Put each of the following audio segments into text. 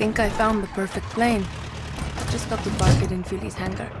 I think I found the perfect plane. Just got to park it in Philly's hangar.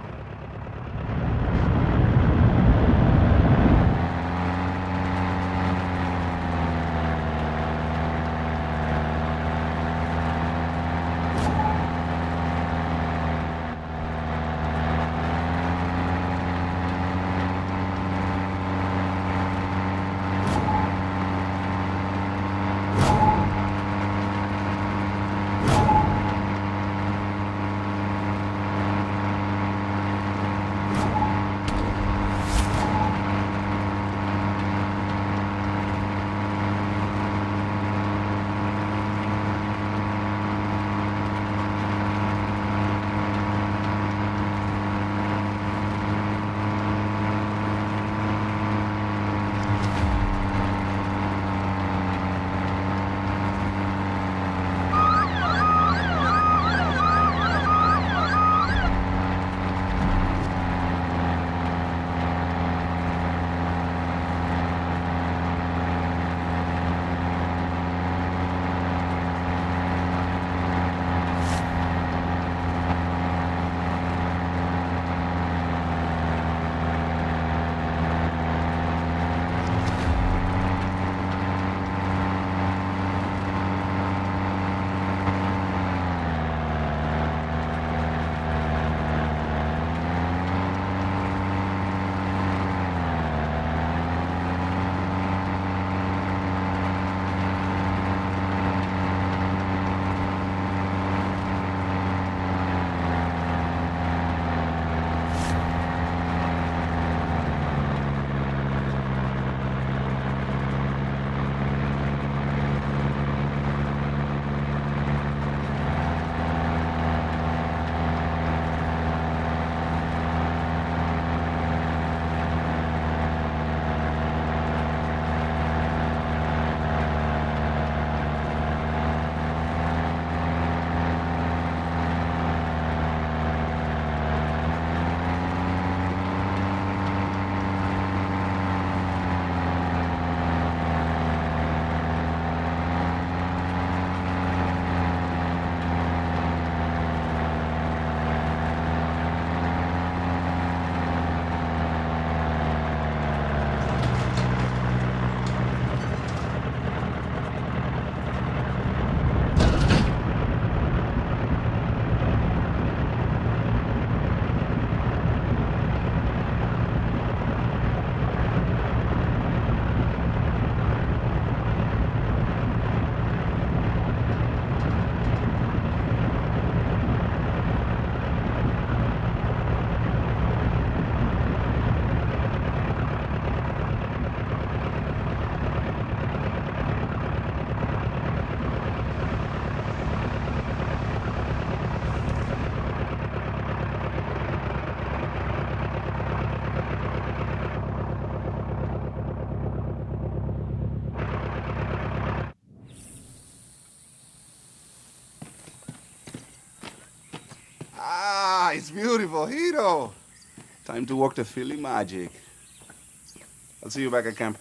Beautiful, Hito. Time to walk the Philly magic. I'll see you back at camp.